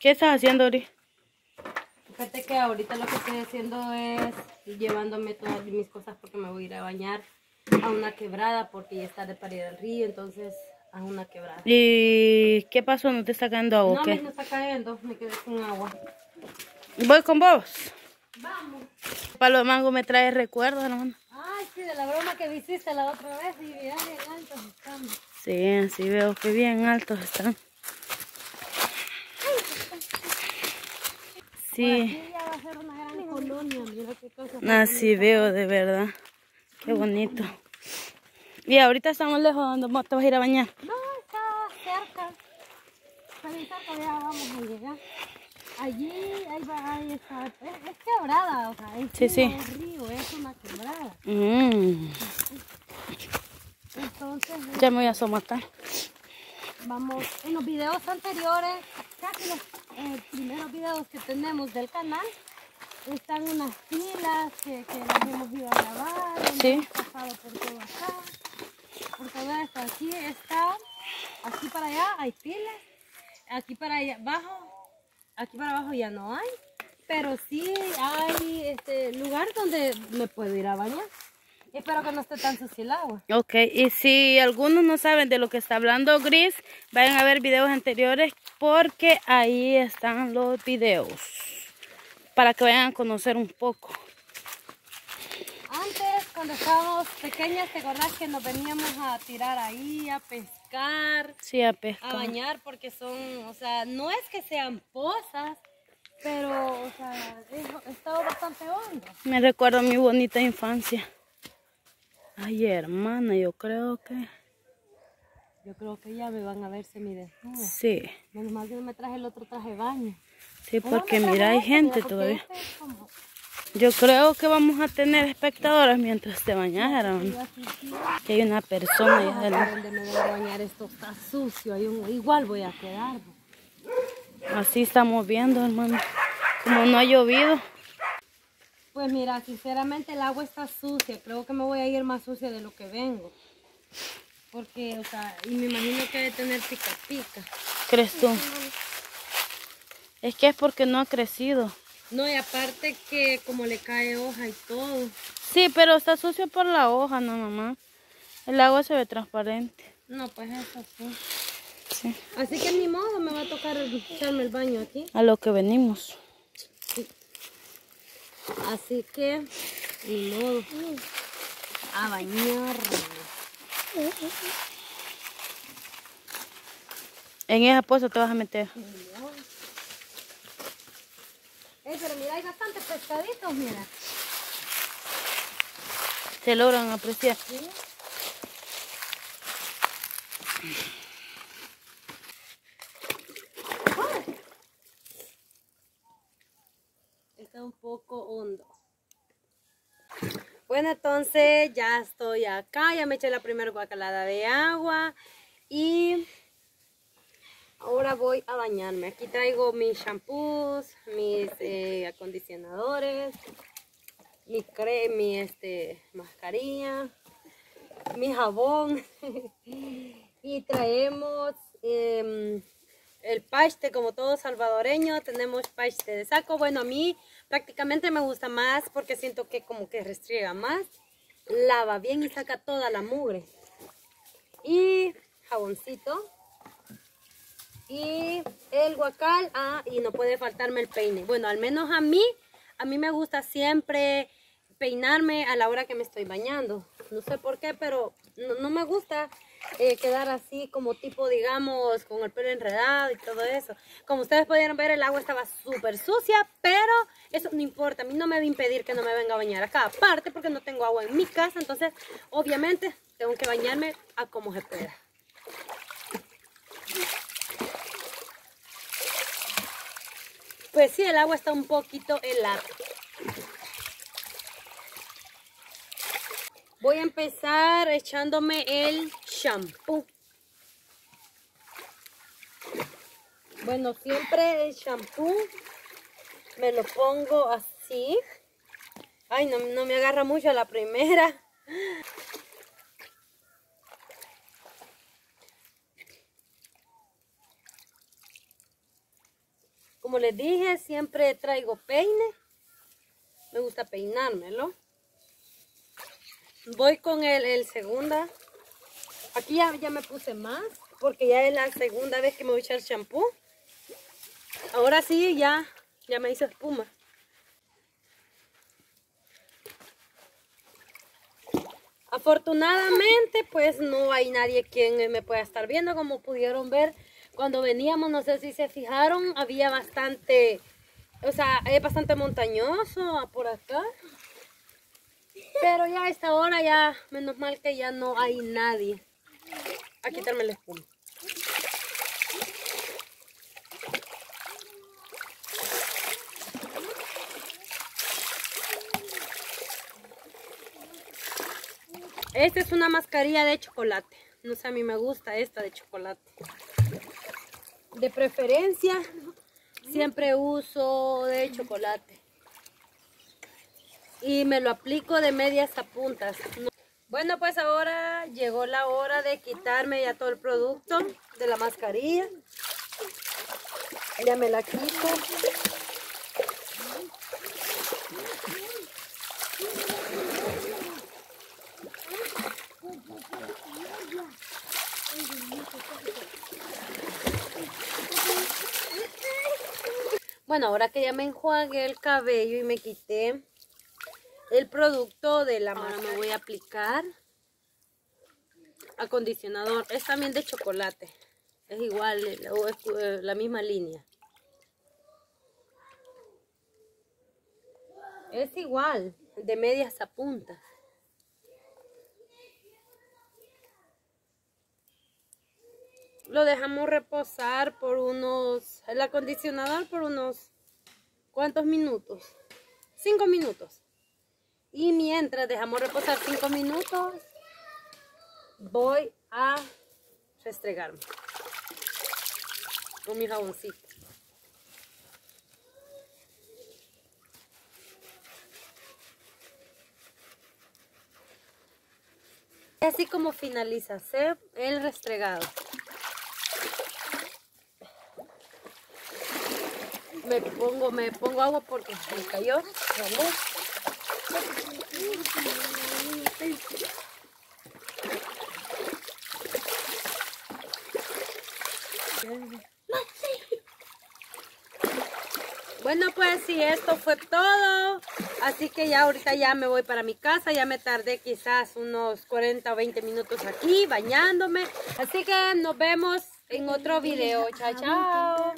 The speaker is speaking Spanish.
¿Qué estás haciendo, Ori? Fíjate que ahorita lo que estoy haciendo es llevándome todas mis cosas porque me voy a ir a bañar a una quebrada porque ya está de para ir al río, entonces a una quebrada. ¿Y qué pasó? ¿No te está cayendo agua o No, qué? me está cayendo, me quedé sin agua. Voy con vos. Vamos. Palo de mango me trae recuerdos, hermano. Ay, sí, de la broma que me hiciste la otra vez y bien altos estamos. Sí, así veo que bien altos están. Sí, Aquí ya va a ser una gran colonia, mira qué cosa. así veo de verdad. Qué bonito. Y ahorita estamos lejos donde te vas a ir a bañar. No, está cerca. Está bien cerca, ya vamos a llegar. Allí, ahí va, ahí está. Es, es quebrada, o sea, es Sí, sí. un río, es una quebrada. Mm, Entonces, ya me voy a somatar. vamos, en los videos anteriores, casi los eh, primeros videos que tenemos del canal, están unas pilas que, que las hemos ido a grabar, hemos Sí. pasado por todo acá, por todo esto. Aquí está, aquí para allá hay pilas, aquí para allá abajo, aquí para abajo ya no hay, pero sí hay este lugar donde me puedo ir a bañar. Espero que no esté tan sucio el agua. Ok, y si algunos no saben de lo que está hablando Gris, vayan a ver videos anteriores porque ahí están los videos para que vayan a conocer un poco. Antes, cuando estábamos pequeñas, ¿te acordás que nos veníamos a tirar ahí, a pescar, Sí, a a pescar. bañar? Porque son, o sea, no es que sean pozas, pero, o sea, he estado bastante hondo. Me recuerdo mi bonita infancia. Ay, hermana, yo creo que Yo creo que ya me van a ver semidesnuda. sí. Menos mal que no me traje el otro traje de baño. Sí, porque mira, hay este, gente todavía. este como- Yo creo que vamos a tener espectadoras mientras te sí. Que hay una persona adelante. donde me voy a bañar esto está sucio. hay un- igual voy a quedar. Así estamos viendo, hermano. Como no ha llovido. Pues mira, sinceramente el agua está sucia. Creo que me voy a ir más sucia de lo que vengo. Porque, o sea, y me imagino que debe tener pica pica. ¿Crees tú? Es que es porque no ha crecido. No, y aparte que como le cae hoja y todo. Sí, pero está sucio por la hoja, no mamá. El agua se ve transparente. No, pues eso sí. Sí. Así que ni modo, me va a tocar echarme el baño aquí. A lo que venimos. Así que, ni modo. A bañarme. En esa poza te vas a meter. Eh, pero mira, hay bastantes pescaditos, mira. Se logran apreciar. ¿Sí? Está un poco hondo. Bueno, entonces ya estoy acá, ya me eché la primera guacalada de agua y ahora voy a bañarme. Aquí traigo mis shampoos, mis eh, acondicionadores, mi crema, mi este, mascarilla, mi jabón y traemos em, el paste como todo salvadoreño, tenemos paste de saco. Bueno, a mí prácticamente me gusta más porque siento que como que restriega más, lava bien y saca toda la mugre. Y jaboncito. Y el guacal, ah, y no puede faltarme el peine. Bueno, al menos a mí, a mí me gusta siempre peinarme a la hora que me estoy bañando. No sé por qué, pero no, no me gusta eh, quedar así como tipo, digamos, con el pelo enredado y todo eso. Como ustedes pudieron ver, el agua estaba súper sucia, pero eso no importa. A mí no me va a impedir que no me venga a bañar acá. Aparte, porque no tengo agua en mi casa, entonces, obviamente, tengo que bañarme a como se pueda. Pues sí, el agua está un poquito helada. Voy a empezar echándome el shampoo. Bueno, siempre el shampoo me lo pongo así. Ay, no, no me agarra mucho la primera. Como les dije, siempre traigo peine. Me gusta peinármelo. Voy con el, el segunda. Aquí ya, ya me puse más porque ya es la segunda vez que me voy a echar shampoo. Ahora sí, ya, ya me hizo espuma. Afortunadamente, pues no hay nadie quien me pueda estar viendo. Como pudieron ver, cuando veníamos, no sé si se fijaron, había bastante, o sea, es bastante montañoso por acá. Pero ya a esta hora, ya, menos mal que ya no hay nadie. A quitarme la espuma. Esta es una mascarilla de chocolate. No sé, a mí me gusta esta de chocolate. De preferencia, siempre uso de chocolate. Y me lo aplico de medias a puntas. Bueno, pues ahora llegó la hora de quitarme ya todo el producto de la mascarilla. Ya me la quito. Bueno, ahora que ya me enjuagué el cabello y me quité el producto de la mano, me voy a aplicar acondicionador. Es también de chocolate. Es igual, es eh, la misma línea. Es igual, de medias a puntas. lo dejamos reposar por unos, el acondicionador por unos, ¿cuántos minutos? Cinco minutos. Y mientras dejamos reposar cinco minutos, voy a restregarme con mi jaboncito. Así como finaliza el restregado. me pongo, me pongo agua porque me cayó. Bueno, pues si esto fue todo, así que ya ahorita ya me voy para mi casa, ya me tardé quizás unos 40 o 20 minutos aquí bañándome, así que nos vemos en otro video, chao, chao.